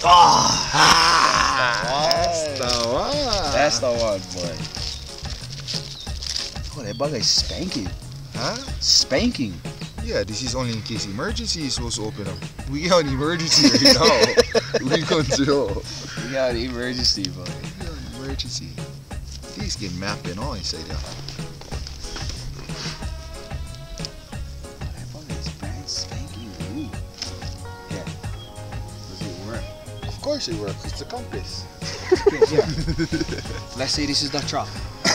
That's the one. That's the one, boy. Oh, that bug is spanking. Huh? Spanking. Yeah, this is only in case emergency is supposed to open up. We got an emergency right now. we know. We got an emergency, boy. We got an emergency. These get mapping all inside there. Course it works. It's a compass. Yeah. Let's say this is the truck.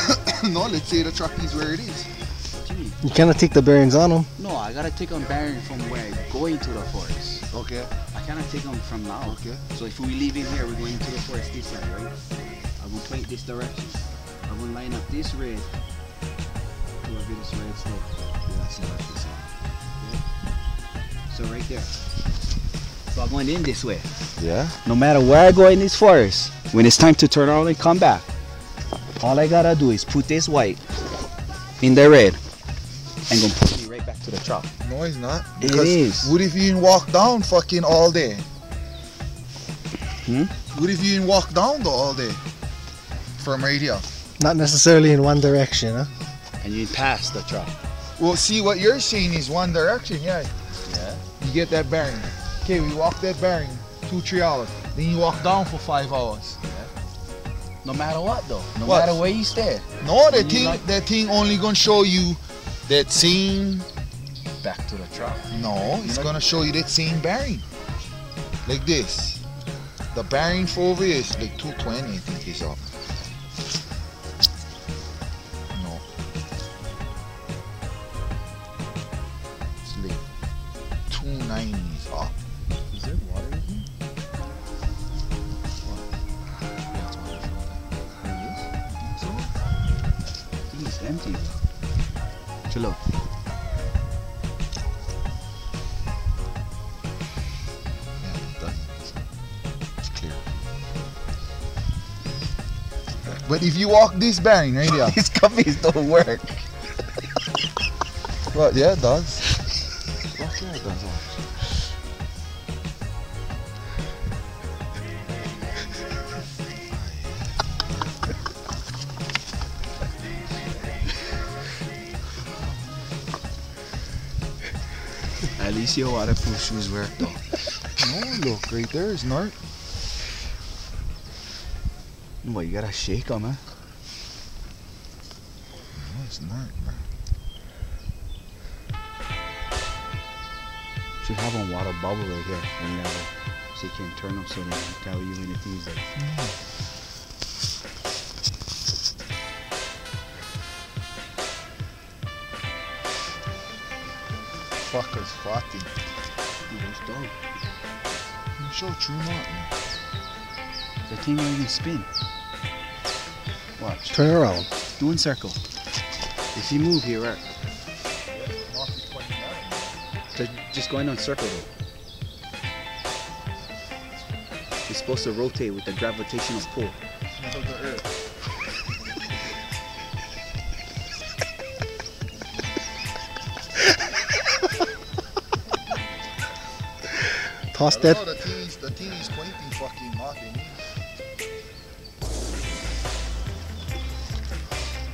no, let's say the truck is where it is. What do you cannot take the bearings on them. No, I gotta take on bearing from where I go into the forest. Okay. I cannot take them from now. Okay. So if we leave in here, we're going to the forest this side, right? I will point this direction. I will line up this red to a bit of red slope. Yeah, see like this. So right there. So I'm going in this way. Yeah. No matter where I go in this forest, when it's time to turn around and come back, all I gotta do is put this white in the red and gonna put me right back to the truck. No, it's not. It Because is. What if you didn't walk down fucking all day? Hmm? What if you didn't walk down though all day? From right here. Not necessarily in one direction, huh? And you pass the truck. Well, see what you're seeing is one direction, yeah. Yeah. You get that bearing. Okay, we walk that bearing two, three hours. Then you walk down for five hours. No matter what though. No What? matter where you stay. No, that thing, like- that thing only gonna show you that same. Back to the truck. No, it's gonna show you that same bearing. Like this. The bearing for over here is like 220, I think is up. No. It's like 290 is up. Is there water in here? What it shows. There is? I think so. I think it's empty. Chalo. Yeah, doesn't. It's clear. But if you walk this bearing right here, These copies don't work. well, yeah, it does. At least your waterproof shoes work though. No, look, right there is not. Boy, you gotta shake them, man. No, it's not, bro. Should have a water bubble right here. And, uh, so you can turn them so they can tell you when it is like. Fuckers farting. Dude, that's dope. You show true not, man. The thing won't even spin. Watch. Turn around. Doing circle. If you move here, right? Not to 29. Just, just going on circle though. It's supposed to rotate with the gravitational pull. Toss I that. don't the thing the thing pointing fucking not in me.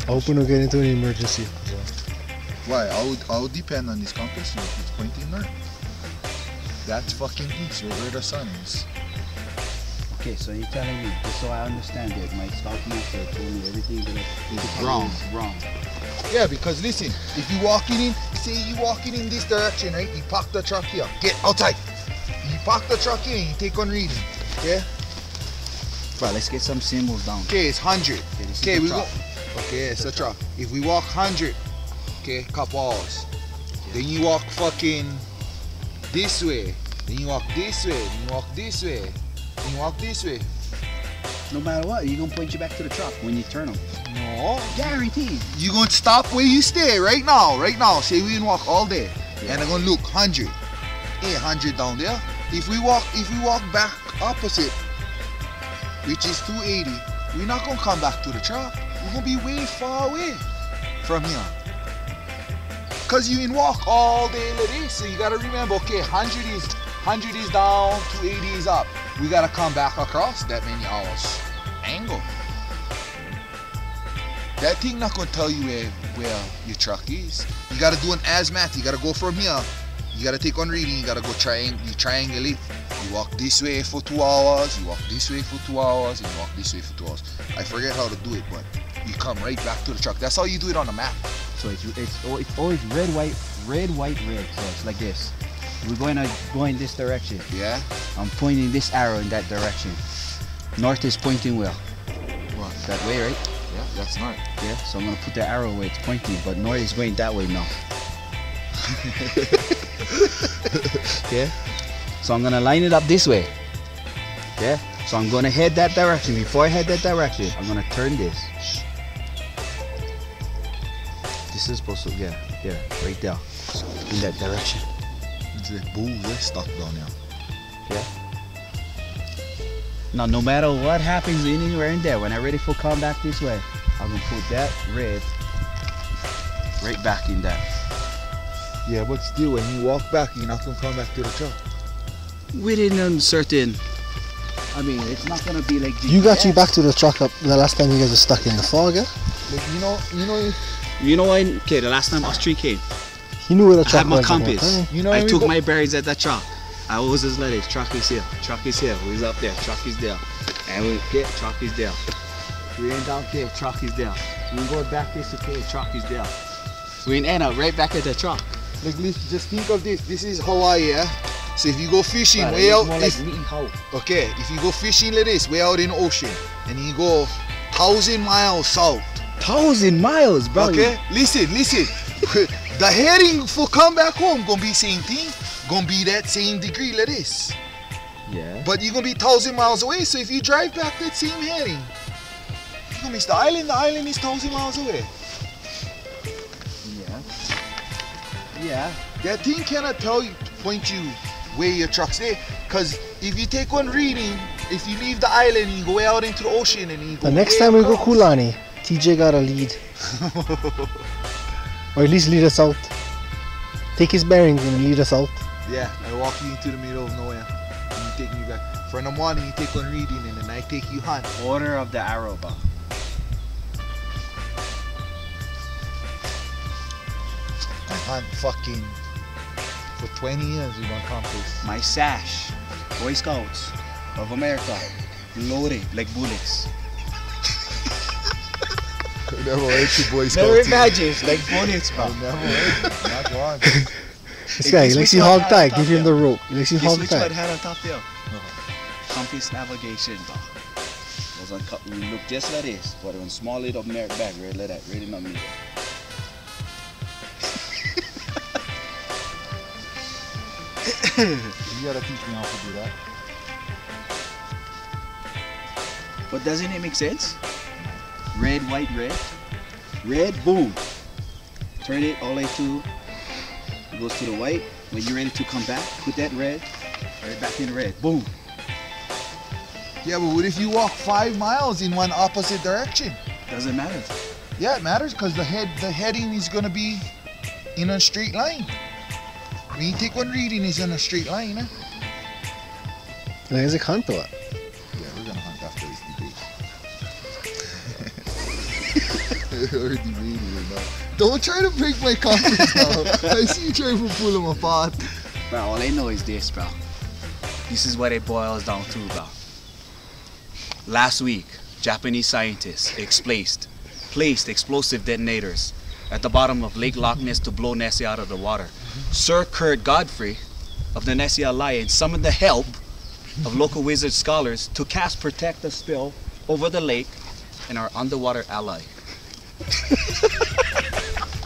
I hope we don't get into an emergency. Why? I'll, I would depend on this compass if it's pointing north. That's fucking east, right where the sun is. Okay, so you're telling me, just so I understand it, my scoutmaster told me everything that I need Wrong. wrong. Yeah, because listen, if you walking in, say you walking in this direction, right? You park the truck here. Get outside. Park the truck here and you take on reading. Okay? Right, let's get some symbols down. Okay, it's 100. Okay, Okay, we go. Okay, it's a truck. If we walk 100, okay, couple hours. Then you walk fucking this way. Then you walk this way. Then you walk this way. Then you walk this way. No matter what, you're gonna point you back to the truck when you turn them. No. Guaranteed. You're gonna stop where you stay right now, right now. Say we can walk all day. Yeah. And I'm gonna look 100. Hey, 100 down there. If we walk, if we walk back opposite, which is 280, we're not gonna come back to the truck. We're gonna be way far away from here. Cause you can walk all day this, so you gotta remember. Okay, 100 is 100 is down, 280 is up. we gotta come back across that many hours. Angle. That thing not gonna tell you where where your truck is. You gotta do an azimuth. You gotta go from here. You gotta take on reading. You gotta go triang. You triangulate. You walk this way for two hours. You walk this way for two hours. And you walk this way for two hours. I forget how to do it, but you come right back to the truck. That's how you do it on the map. So it's it's, oh, it's always red, white, red, white, red. So it's like this. We're going to go in this direction. Yeah. I'm pointing this arrow in that direction. North is pointing where? What? That way, right? Yeah, that's not. Yeah. So I'm gonna put the arrow where it's pointing, but north is going that way now. yeah. So I'm gonna line it up this way. Yeah. So I'm gonna head that direction. Before I head that direction, I'm gonna turn this. This is supposed to, yeah, yeah, right there, in that direction. Like bulls, they stuck down here. Yeah. Now, no matter what happens anywhere in there, when I'm ready for combat this way, I'm gonna put that red right back in that. Yeah, but still, when you walk back, you're not gonna come back to the truck. Within a certain, I mean, it's not gonna be like You got you back to the truck up the last time you guys were stuck in the fog, eh? Like, you know, you know, if, You know what? Okay, the last time us three came, He knew where the truck was. I had my was. compass. you know, I took my bearings at that truck. I always just let it. Truck is here. Truck is here. Who's up there? Truck is there. And we get truck is there. We ain't down here. Truck is there. We go back this okay. Truck is there. We ain't end up right back at the truck. Like, listen, just think of this. This is Hawaii, yeah. So if you go fishing But way out, more like okay, if you go fishing like this, way out in the ocean, and you go thousand miles south, Thousand miles, bro. okay, listen, listen. the heading for come back home gonna be same thing, gonna be that same degree like this. Yeah. But you're gonna be thousand miles away. So if you drive back that same heading, you're gonna miss the island. The island is thousand miles away. Yeah. That thing cannot tell you, point you where your truck's there. Cause if you take one reading, if you leave the island and you go out into the ocean and you go The next time we go Kulani, TJ got a lead. or at least lead us out. Take his bearings and lead us out. Yeah, I walk you into the middle of nowhere and you take me back. For in the morning you take one reading and then I take you hunt. Order of the arrow, hunt fucking for 20 years with one compass. My sash, Boy Scouts of America, loaded like bullets. never went to Boy Scouts. Never imagine, like bullets, bro. never went. Not once. This guy, he this likes you hog had tight. top Give him the rope. He likes you Guess hog which one tight. had on top there? Compass navigation, bro. Was on cup. We look just like this, but on small little American bag, right like that, right in the You gotta teach me how to do that. But doesn't it make sense? Red, white, red. Red, boom. Turn it all the way to, it goes to the white. When you're ready to come back, put that red, right back in the red. Boom. Yeah, but what if you walk five miles in one opposite direction? Doesn't matter. Yeah, it matters because the head the heading is gonna be in a straight line. When you take one reading, is in a straight line. Eh? Like, is it kanto? Yeah, we're gonna hunt after this debate. We're debating it now. Don't try to break my confidence now. I see you trying to pull them apart. Bro, all I know is this, bro. This is what it boils down to, bro. Last week, Japanese scientists explaced, placed explosive detonators at the bottom of Lake Loch Ness to blow Nessie out of the water. Sir Kurt Godfrey of the Nessie Alliance summoned the help of local wizard scholars to cast protect the spell over the lake and our underwater ally.